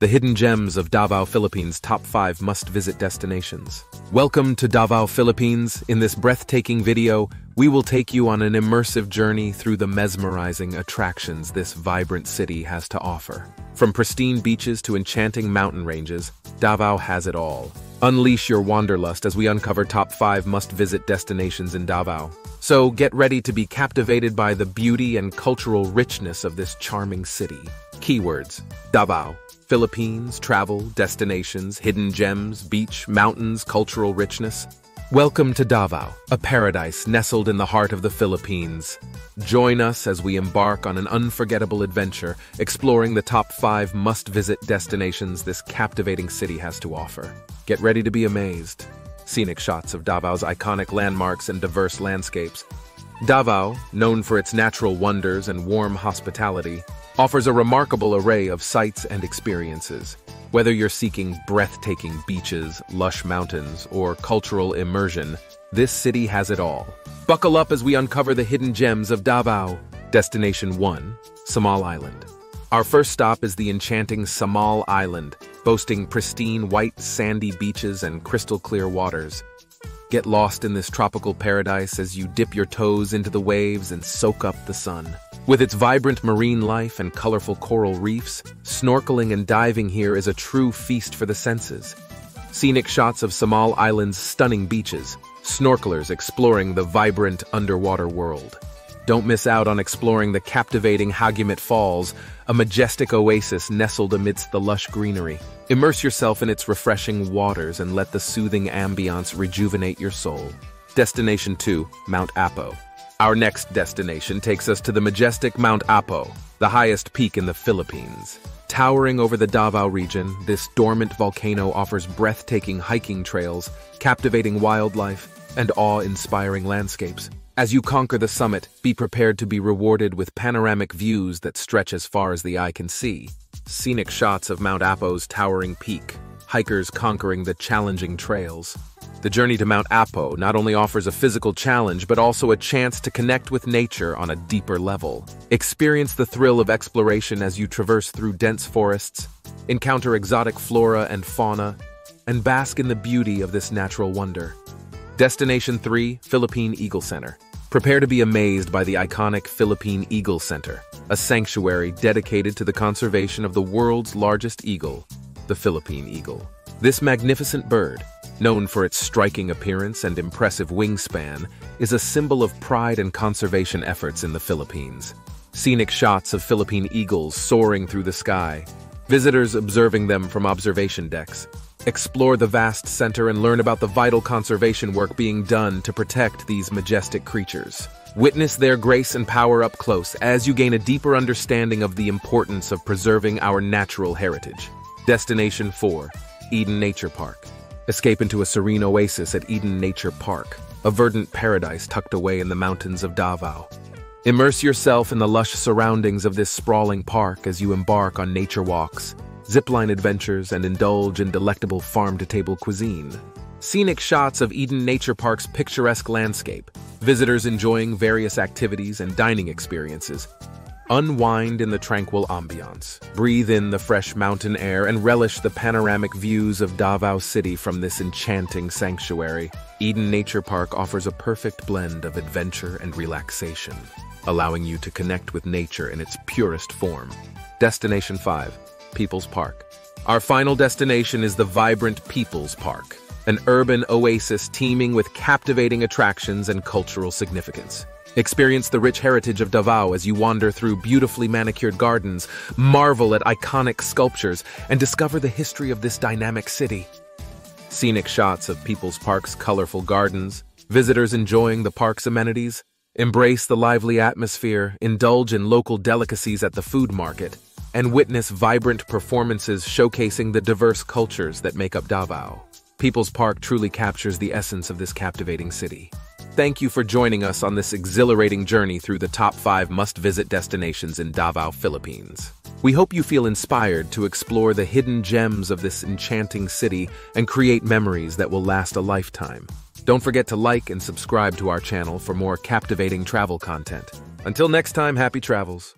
The hidden gems of Davao, Philippines' top 5 must-visit destinations. Welcome to Davao, Philippines. In this breathtaking video, we will take you on an immersive journey through the mesmerizing attractions this vibrant city has to offer. From pristine beaches to enchanting mountain ranges, Davao has it all. Unleash your wanderlust as we uncover top 5 must-visit destinations in Davao. So get ready to be captivated by the beauty and cultural richness of this charming city. Keywords, Davao, Philippines, travel, destinations, hidden gems, beach, mountains, cultural richness. Welcome to Davao, a paradise nestled in the heart of the Philippines. Join us as we embark on an unforgettable adventure, exploring the top five must-visit destinations this captivating city has to offer. Get ready to be amazed. Scenic shots of Davao's iconic landmarks and diverse landscapes. Davao, known for its natural wonders and warm hospitality, offers a remarkable array of sights and experiences. Whether you're seeking breathtaking beaches, lush mountains, or cultural immersion, this city has it all. Buckle up as we uncover the hidden gems of Davao. Destination 1, Samal Island. Our first stop is the enchanting Samal Island, boasting pristine white sandy beaches and crystal clear waters. Get lost in this tropical paradise as you dip your toes into the waves and soak up the sun. With its vibrant marine life and colorful coral reefs, snorkeling and diving here is a true feast for the senses. Scenic shots of Samal Island's stunning beaches, snorkelers exploring the vibrant underwater world. Don't miss out on exploring the captivating Hagimit Falls, a majestic oasis nestled amidst the lush greenery. Immerse yourself in its refreshing waters and let the soothing ambiance rejuvenate your soul. Destination 2, Mount Apo. Our next destination takes us to the majestic Mount Apo, the highest peak in the Philippines. Towering over the Davao region, this dormant volcano offers breathtaking hiking trails, captivating wildlife, and awe-inspiring landscapes. As you conquer the summit, be prepared to be rewarded with panoramic views that stretch as far as the eye can see. Scenic shots of Mount Apo's towering peak, hikers conquering the challenging trails, the journey to Mount Apo not only offers a physical challenge, but also a chance to connect with nature on a deeper level. Experience the thrill of exploration as you traverse through dense forests, encounter exotic flora and fauna, and bask in the beauty of this natural wonder. Destination 3, Philippine Eagle Center. Prepare to be amazed by the iconic Philippine Eagle Center, a sanctuary dedicated to the conservation of the world's largest eagle, the Philippine eagle. This magnificent bird, known for its striking appearance and impressive wingspan, is a symbol of pride and conservation efforts in the Philippines. Scenic shots of Philippine eagles soaring through the sky, visitors observing them from observation decks. Explore the vast center and learn about the vital conservation work being done to protect these majestic creatures. Witness their grace and power up close as you gain a deeper understanding of the importance of preserving our natural heritage. Destination 4, Eden Nature Park. Escape into a serene oasis at Eden Nature Park, a verdant paradise tucked away in the mountains of Davao. Immerse yourself in the lush surroundings of this sprawling park as you embark on nature walks, zipline adventures, and indulge in delectable farm-to-table cuisine. Scenic shots of Eden Nature Park's picturesque landscape, visitors enjoying various activities and dining experiences, Unwind in the tranquil ambiance. Breathe in the fresh mountain air and relish the panoramic views of Davao City from this enchanting sanctuary. Eden Nature Park offers a perfect blend of adventure and relaxation, allowing you to connect with nature in its purest form. Destination 5, People's Park. Our final destination is the vibrant People's Park, an urban oasis teeming with captivating attractions and cultural significance. Experience the rich heritage of Davao as you wander through beautifully manicured gardens, marvel at iconic sculptures, and discover the history of this dynamic city. Scenic shots of People's Park's colorful gardens, visitors enjoying the park's amenities, embrace the lively atmosphere, indulge in local delicacies at the food market, and witness vibrant performances showcasing the diverse cultures that make up Davao. People's Park truly captures the essence of this captivating city. Thank you for joining us on this exhilarating journey through the top five must-visit destinations in Davao, Philippines. We hope you feel inspired to explore the hidden gems of this enchanting city and create memories that will last a lifetime. Don't forget to like and subscribe to our channel for more captivating travel content. Until next time, happy travels.